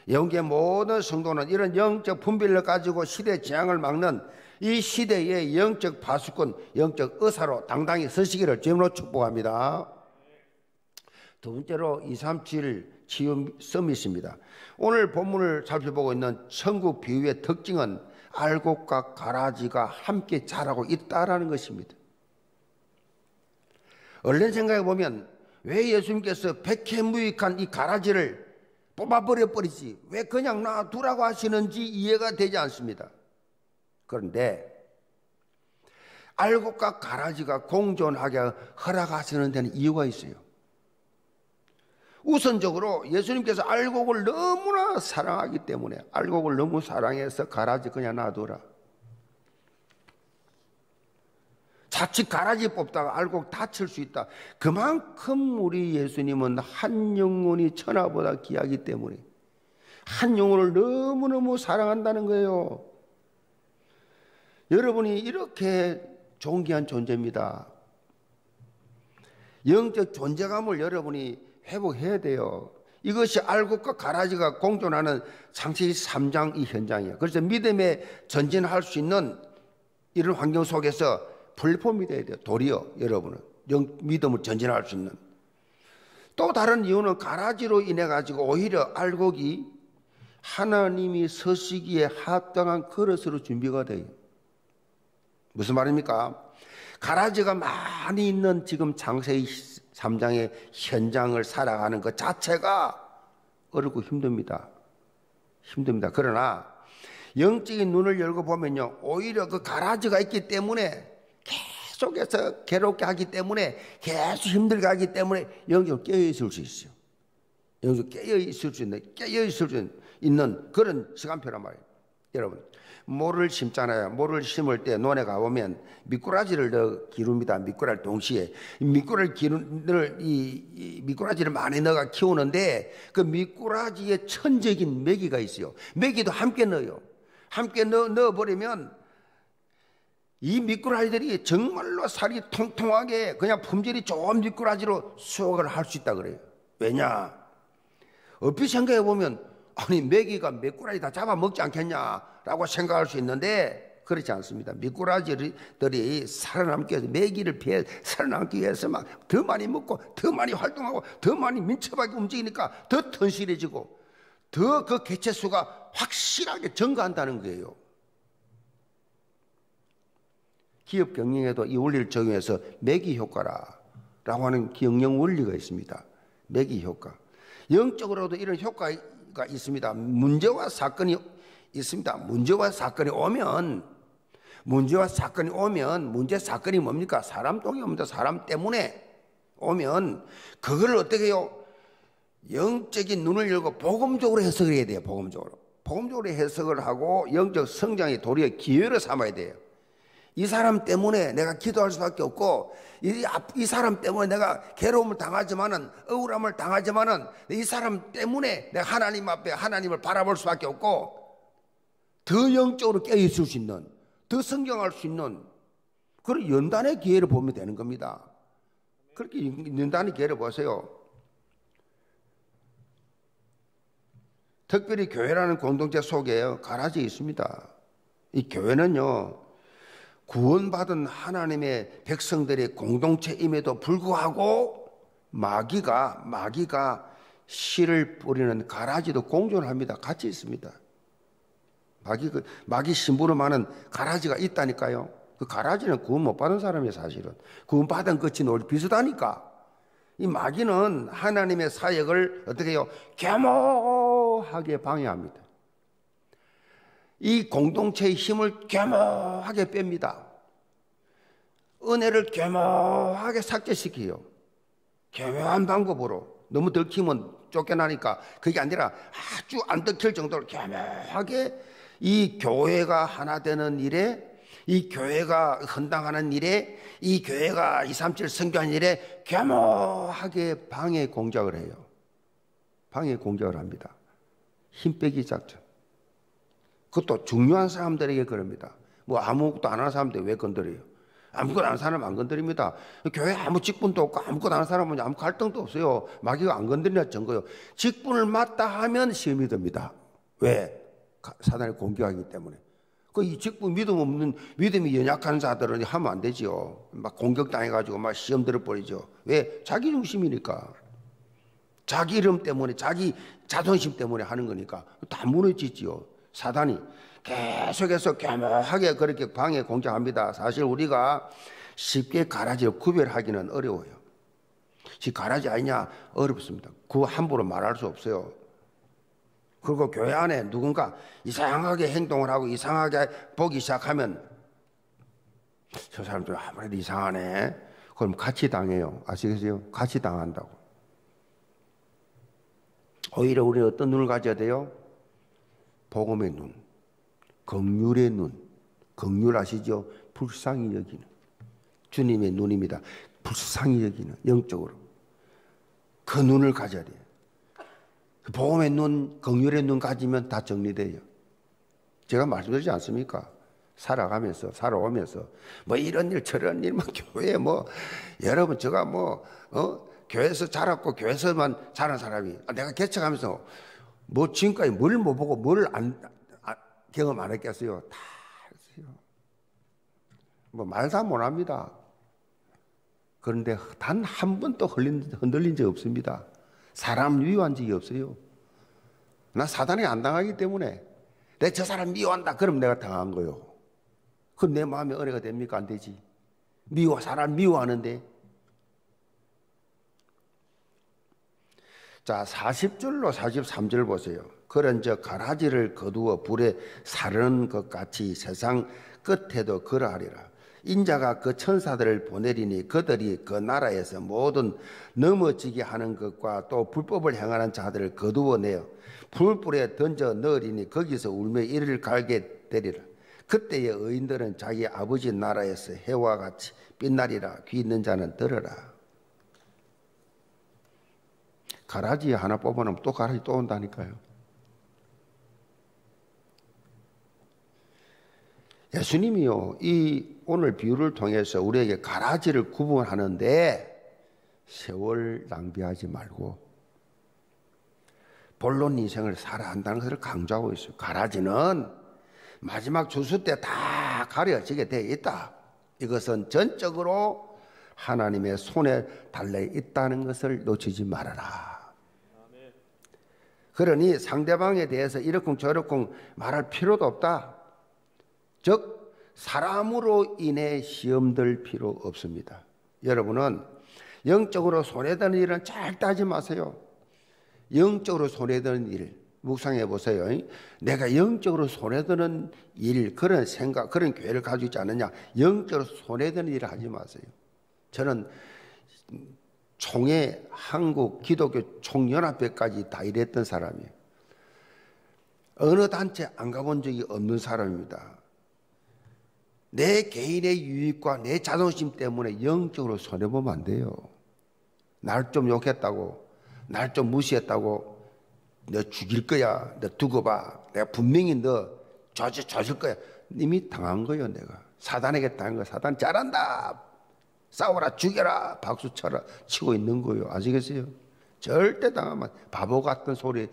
영계 모든 성도는 이런 영적 분별을 가지고 시대 재앙을 막는 이 시대의 영적 파수꾼, 영적 의사로 당당히 서시기를 주님으로 축복합니다. 두 번째로 237 치유 서밋입니다. 오늘 본문을 살펴보고 있는 천국 비유의 특징은 알곡과 가라지가 함께 자라고 있다라는 것입니다. 얼른 생각해 보면 왜 예수님께서 백해무익한 이 가라지를 뽑아버려 버리지 왜 그냥 놔두라고 하시는지 이해가 되지 않습니다. 그런데 알곡과 가라지가 공존하게 허락하시는 데는 이유가 있어요. 우선적으로 예수님께서 알곡을 너무나 사랑하기 때문에 알곡을 너무 사랑해서 가라지 그냥 놔둬라. 자칫 가라지 뽑다가 알곡 다칠 수 있다. 그만큼 우리 예수님은 한 영혼이 천하보다 귀하기 때문에 한 영혼을 너무너무 사랑한다는 거예요. 여러분이 이렇게 존귀한 존재입니다. 영적 존재감을 여러분이 회복해야 돼요. 이것이 알곡과 가라지가 공존하는 창세기 3장 이 현장이에요. 그래서 믿음에 전진할 수 있는 이런 환경 속에서 플랫폼이 돼야 돼요. 도리어 여러분은 믿음을 전진할 수 있는. 또 다른 이유는 가라지로 인해 가지고 오히려 알곡이 하나님이 서시기에 합당한 그릇으로 준비가 돼요. 무슨 말입니까? 가라지가 많이 있는 지금 장세기 3장의 현장을 살아가는 것 자체가 어렵고 힘듭니다. 힘듭니다. 그러나 영적인 눈을 열고 보면요. 오히려 그 가라지가 있기 때문에 계속해서 괴롭게 하기 때문에 계속 힘들게 하기 때문에 영적으로 깨어 있을 수 있어요. 영적으로 깨어 있을 수 있는, 깨어 있을 수 있는 그런 시간표란 말이에요. 여러분, 모를 심잖아요. 모를 심을 때 논에 가보면 미꾸라지를 넣어 기릅니다. 미꾸라지 동시에. 미꾸라지 기름을, 이, 이 미꾸라지를 많이 넣어 키우는데 그 미꾸라지의 천적인 메기가 있어요. 메기도 함께 넣어요. 함께 넣어, 넣어버리면 이 미꾸라지들이 정말로 살이 통통하게 그냥 품질이 좋은 미꾸라지로 수확을 할 수 있다 그래요. 왜냐? 얼핏 생각해 보면 아니 메기가 미꾸라지 다 잡아먹지 않겠냐라고 생각할 수 있는데 그렇지 않습니다. 미꾸라지들이 살아남기 위해서 메기를 피해 살아남기 위해서 막 더 많이 먹고 더 많이 활동하고 더 많이 민첩하게 움직이니까 더 튼실해지고 더 그 개체 수가 확실하게 증가한다는 거예요. 기업 경영에도 이 원리를 적용해서 매기 효과라라고 하는 경영 원리가 있습니다. 매기 효과. 영적으로도 이런 효과 가 있습니다. 문제와 사건이 있습니다. 문제와 사건이 오면 문제와 사건이 오면 문제 사건이 뭡니까? 사람 똥이 옵니다. 사람 때문에 오면 그걸 어떻게 해요? 영적인 눈을 열고 복음적으로 해석을 해야 돼요. 복음적으로. 복음적으로 해석을 하고 영적 성장의 도리어 기회를 삼아야 돼요. 이 사람 때문에 내가 기도할 수밖에 없고 이, 이 사람 때문에 내가 괴로움을 당하지만은 억울함을 당하지만은 이 사람 때문에 내가 하나님 앞에 하나님을 바라볼 수밖에 없고 더 영적으로 깨어 있을 수 있는 더 성경할 수 있는 그런 연단의 기회를 보면 되는 겁니다. 그렇게 연단의 기회를 보세요. 특별히 교회라는 공동체 속에 가라지 있습니다. 이 교회는요, 구원받은 하나님의 백성들의 공동체임에도 불구하고 마귀가, 마귀가 씨를 뿌리는 가라지도 공존합니다. 같이 있습니다. 마귀, 그, 마귀 심부름 하는 가라지가 있다니까요. 그 가라지는 구원 못 받은 사람이에요, 사실은. 구원 받은 끝이 놀 비슷하니까. 이 마귀는 하나님의 사역을 어떻게 해요? 겸허하게 방해합니다. 이 공동체의 힘을 겸허하게 뺍니다. 은혜를 겸허하게 삭제시켜요. 겸허한 방법으로. 너무 들키면 쫓겨나니까 그게 아니라 아주 안 들킬 정도로 겸허하게 이 교회가 하나 되는 일에 이 교회가 헌당하는 일에 이 교회가 237 성교하는 일에 겸허하게 방해 공작을 해요. 방해 공작을 합니다. 힘 빼기 작전. 그것도 중요한 사람들에게 그럽니다. 뭐 아무것도 안 하는 사람들 왜 건드려요? 아무것도 안 하는 사람 안 건드립니다. 교회 아무 직분도 없고 아무것도 안 하는 사람은 아무 갈등도 없어요. 마귀가 안 건드리냐 증거요. 직분을 맡다 하면 시험이 듭니다. 왜? 사단을 공격하기 때문에. 그 이 직분 믿음 없는 믿음이 연약한 자들은 하면 안 되지요. 막 공격당해가지고 막 시험 들어버리죠. 왜? 자기 중심이니까. 자기 이름 때문에 자기 자존심 때문에 하는 거니까 다 무너지지요. 사단이 계속해서 겸허하게 그렇게 방해 공격합니다. 사실 우리가 쉽게 가라지를 구별하기는 어려워요. 지 가라지 아니냐 어렵습니다. 그 함부로 말할 수 없어요. 그리고 교회 안에 누군가 이상하게 행동을 하고 이상하게 보기 시작하면 저 사람들 아무래도 이상하네. 그럼 같이 당해요. 아시겠어요? 같이 당한다고. 오히려 우리는 어떤 눈을 가져야 돼요? 복음의 눈, 긍휼의 눈, 긍휼 아시죠? 불쌍히 여기는 주님의 눈입니다. 불쌍히 여기는 영적으로 그 눈을 가져야 돼요. 그 복음의 눈, 긍휼의 눈 가지면 다 정리돼요. 제가 말씀드리지 않습니까? 살아가면서 살아오면서 뭐 이런 일 저런 일뭐 (laughs) 교회 뭐 여러분 제가 뭐 어? 교회에서 자랐고 교회에서만 자란 사람이 아, 내가 개척하면서 뭐 지금까지 뭘 못 보고 뭘 안, 아, 경험 안 했겠어요? 다 했어요. 뭐 말도 못 합니다. 그런데 단 한 번도 흔들린 적 없습니다. 사람 미워한 적이 없어요. 나 사단이 안 당하기 때문에 내 저 사람 미워한다. 그럼 내가 당한 거요. 그럼 내 마음에 은혜가 됩니까? 안 되지. 미워, 사람 미워하는데. 자, 40절로 43절 보세요. 그런 저 가라지를 거두어 불에 사르는 것 같이 세상 끝에도 그러하리라. 인자가 그 천사들을 보내리니 그들이 그 나라에서 모든 넘어지게 하는 것과 또 불법을 행하는 자들을 거두어내어 불불에 던져 넣으리니 거기서 울며 이를 갈게 되리라. 그때의 의인들은 자기 아버지 나라에서 해와 같이 빛나리라. 귀 있는 자는 들어라. 가라지 하나 뽑아놓으면 또 가라지 또 온다니까요. 예수님이요, 이 오늘 비유를 통해서 우리에게 가라지를 구분하는데 세월 낭비하지 말고 본론 인생을 살아 한다는 것을 강조하고 있어요. 가라지는 마지막 주수 때 다 가려지게 되어 있다. 이것은 전적으로 하나님의 손에 달려 있다는 것을 놓치지 말아라. 그러니 상대방에 대해서 이렇쿵 저렇쿵 말할 필요도 없다. 즉 사람으로 인해 시험될 필요 없습니다. 여러분은 영적으로 손해되는 일은 절대 하지 마세요. 영적으로 손해되는 일 묵상해 보세요. 내가 영적으로 손해되는 일 그런 생각 그런 교회를 가지고 있지 않느냐? 영적으로 손해되는 일을 하지 마세요. 저는 총회 한국 기독교 총연합회까지 다 일했던 사람이에요. 어느 단체 안 가본 적이 없는 사람입니다. 내 개인의 유익과 내 자존심 때문에 영적으로 손해보면 안 돼요. 날 좀 욕했다고, 날 좀 무시했다고, 너 죽일 거야. 너 두고 봐. 내가 분명히 너 조질, 조질 거야. 이미 당한 거예요, 내가. 사단에게 당한 거. 사단 잘한다. 싸워라, 죽여라, 박수 쳐라, 치고 있는 거예요. 아시겠어요? 절대 당하면 바보 같은 소리,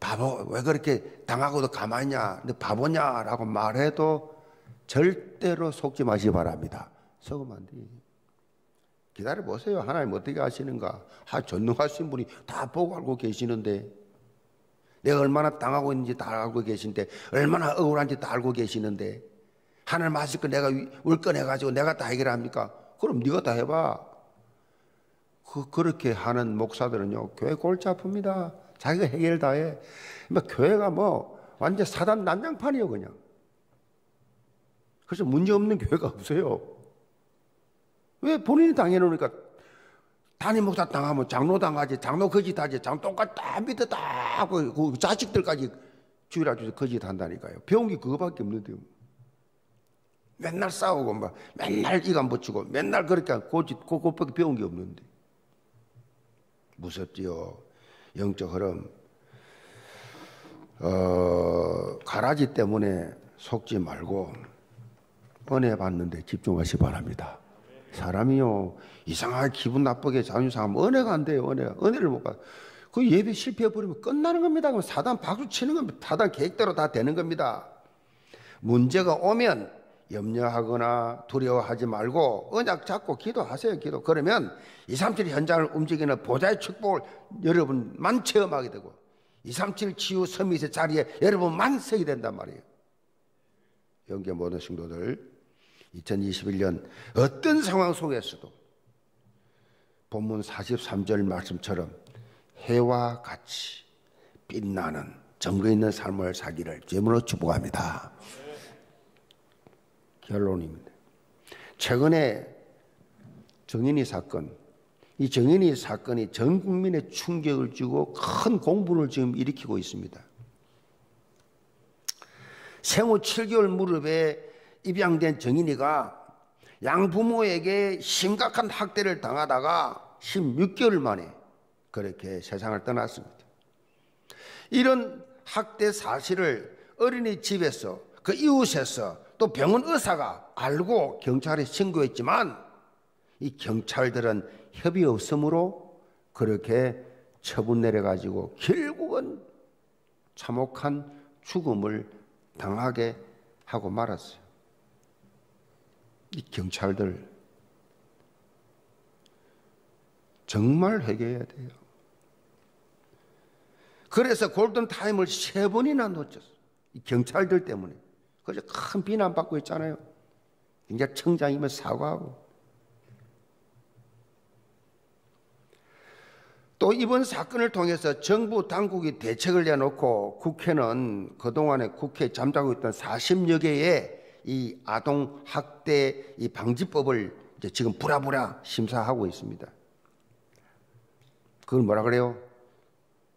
바보, 왜 그렇게 당하고도 가만히냐, 너 바보냐 라고 말해도 절대로 속지 마시기 바랍니다. 속으면 안 돼. 기다려 보세요. 하나님 어떻게 하시는가? 하, 전능하신 분이 다 보고 알고 계시는데, 내가 얼마나 당하고 있는지 다 알고 계신데, 얼마나 억울한지 다 알고 계시는데, 하나님 하실 거 내가 울꺼내가지고 내가 다 해결합니까? 그럼 네가 다 해봐. 그, 그렇게 하는 목사들은요, 교회 골치 아픕니다. 자기가 해결 다 해. 뭐, 교회가 뭐, 완전 사단 난장판이요, 그냥. 그래서 문제 없는 교회가 없어요. 왜 본인이 당해놓으니까 담임 목사 당하면 장로 당하지, 장로 거짓 하지, 장 똑같이 다 밑에 다, 그, 그 자식들까지 주의라 주서 거짓 한다니까요. 배운 게 그거밖에 없는데요. 맨날 싸우고 막 맨날 이간 붙이고 맨날 그렇게 고집 그것밖에 배운 게 없는데 무섭지요 영적 흐름 어, 가라지 때문에 속지 말고 은혜 받는데 집중하시 바랍니다. 사람이요 이상하게 기분 나쁘게 자존심 상하면 은혜가 안 돼요. 은혜 은혜를 못 받. 그 예배 실패해 버리면 끝나는 겁니다. 그럼 사단 박수 치는 겁니다. 사단 계획대로 다 되는 겁니다. 문제가 오면 염려하거나 두려워하지 말고 언약 잡고 기도하세요. 기도. 그러면 237 현장을 움직이는 보좌의 축복을 여러분만 체험하게 되고 237 치유 서밋의 자리에 여러분만 서게 된단 말이에요. 영계 모든 성도들 2021년 어떤 상황 속에서도 본문 43절 말씀처럼 해와 같이 빛나는 정거 있는 삶을 사기를 주으로 축복합니다. 결론입니다. 최근에 정인이 사건, 이 정인이 사건이 전 국민에 충격을 주고 큰 공분을 지금 일으키고 있습니다. 생후 7개월 무릎에 입양된 정인이가 양부모에게 심각한 학대를 당하다가 16개월 만에 그렇게 세상을 떠났습니다. 이런 학대 사실을 어린이 집에서 그 이웃에서 또 병원 의사가 알고 경찰에 신고했지만 이 경찰들은 협의 없으므로 그렇게 처분 내려가지고 결국은 참혹한 죽음을 당하게 하고 말았어요. 이 경찰들 정말 회개해야 돼요. 그래서 골든 타임을 세 번이나 놓쳤어. 이 경찰들 때문에. 그래서 큰 비난 받고 있잖아요. 이제 청장이면 사과하고. 또 이번 사건을 통해서 정부 당국이 대책을 내놓고 국회는 그동안에 국회에 잠자고 있던 40여 개의 이 아동 학대 이 방지법을 지금 부라부라 심사하고 있습니다. 그걸 뭐라 그래요?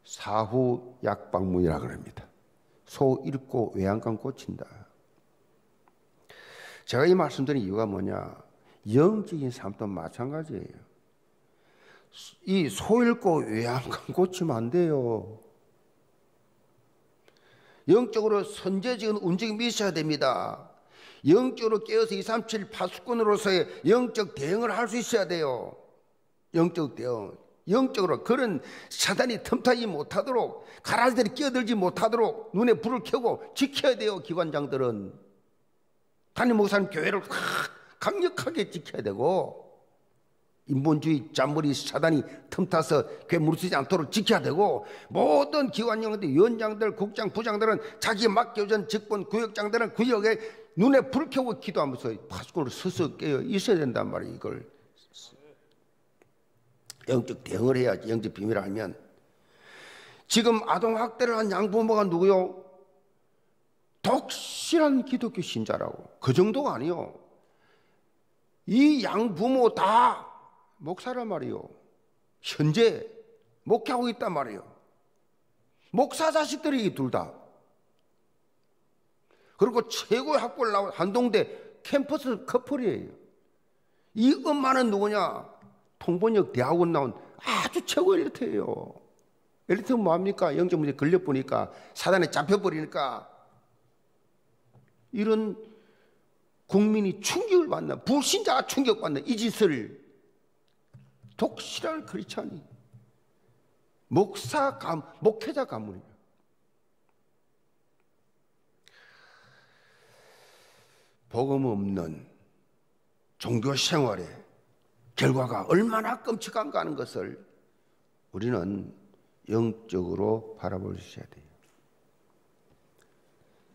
사후 약방문이라 그럽니다. 소 잃고 외양간 고친다. 제가 이 말씀드린 이유가 뭐냐? 영적인 삶도 마찬가지예요. 이 소잃고 외양간 고치면 안 돼요. 영적으로 선제적인 움직임이 있어야 됩니다. 영적으로 깨어서 237 파수꾼으로서의 영적 대응을 할 수 있어야 돼요. 영적 대응. 영적으로 그런 사단이 틈타지 못하도록 가라지들이 끼어들지 못하도록 눈에 불을 켜고 지켜야 돼요. 기관장들은 담임 목사님 교회를 강력하게 지켜야 되고 인본주의 잔머리 사단이 틈타서 괴 무르쓰지 않도록 지켜야 되고 모든 기관장들, 위원장들, 국장, 부장들은 자기 맡겨진 직권 구역장들은 구역에 눈에 불 켜고 기도하면서 파수꾼으로 서서 깨어 있어야 된단 말이에요. 이걸 영적 대응을 해야지 영적 비밀을 알면 지금 아동 학대를 한 양부모가 누구요? 독실한 기독교 신자라고 그 정도가 아니요. 이 양부모 다 목사란 말이요. 현재 목회하고 있단 말이에요. 목사 자식들이 둘 다. 그리고 최고의 학벌 나온 한동대 캠퍼스 커플이에요. 이 엄마는 누구냐? 통번역 대학원 나온 아주 최고 엘리트예요. 엘리트는 뭐합니까? 영적 문제 걸려보니까 사단에 잡혀버리니까 이런 국민이 충격을 받는 불신자가 충격받는 이 짓을 독실한 크리스찬이 목사 감 목회자 가문이에요. 복음 없는 종교 생활의 결과가 얼마나 끔찍한가 하는 것을 우리는 영적으로 바라볼 수 있어야 돼요.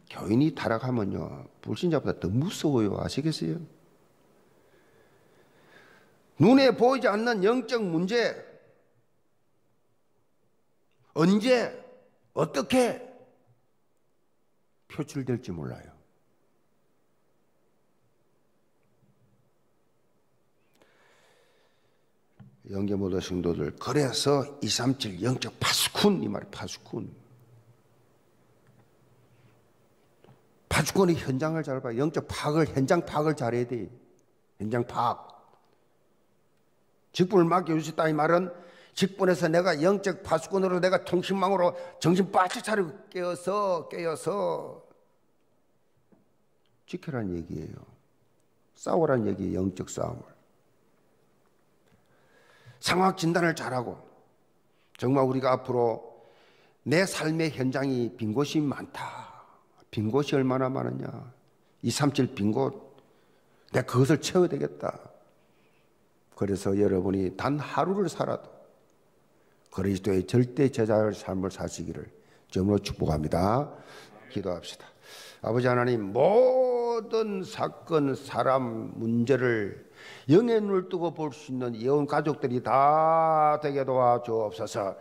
교인이 타락하면요, 불신자보다 더 무서워요. 아시겠어요? 눈에 보이지 않는 영적 문제, 언제, 어떻게 표출될지 몰라요. 영계 모든 성도들 그래서 237 영적 파수꾼 이 말이 파수꾼 파수꾼이 현장을 잘 봐. 영적 파악을 현장 파악을 잘해야 돼. 현장 파악. 직분을 맡겨주셨다 이 말은 직분에서 내가 영적 파수꾼으로 내가 통신망으로 정신 바짝 차리고 깨어서 깨어서 지켜란 얘기예요. 싸우란 얘기예요. 영적 싸움을. 상황 진단을 잘하고 정말 우리가 앞으로 내 삶의 현장이 빈 곳이 많다. 빈 곳이 얼마나 많으냐. 237 빈 곳. 내가 그것을 채워야 되겠다. 그래서 여러분이 단 하루를 살아도 그리스도의 절대 제자의 삶을 사시기를 점으로 축복합니다. 기도합시다. 아버지 하나님 모든 사건, 사람, 문제를 영의 눈을 뜨고 볼 수 있는 예언 가족들이 다 되게 도와주옵소서.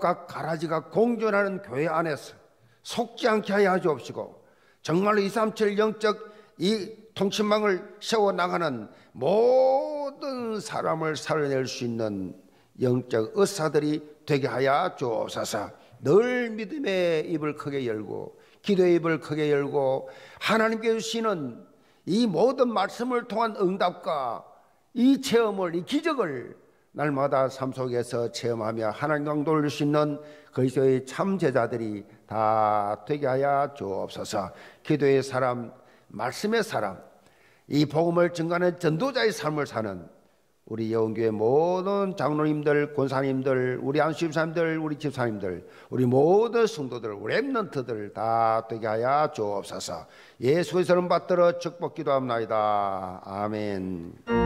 각 가라지가 공존하는 교회 안에서 속지 않게 하여 주옵시고 정말로 237 영적 이 통신망을 세워 나가는 모든 사람을 살려낼 수 있는 영적 의사들이 되게 하여 주옵소서. 늘 믿음의 입을 크게 열고 기도의 입을 크게 열고 하나님께 주시는 이 모든 말씀을 통한 응답과 이 체험을 이 기적을 날마다 삶 속에서 체험하며 하나님 강 돌릴 수 있는 그리스도의 참 제자들이 다 되게 하여 주옵소서. 기도의 사람, 말씀의 사람, 이 복음을 증가하는 전도자의 삶을 사는 우리 여운교회 모든 장로님들, 권사님들, 우리 안수집사님들, 우리 집사님들, 우리 모든 성도들, 랩런트들 다 되게 하여 주옵소서. 예수의 이름 받들어 축복 기도합니다. 아멘.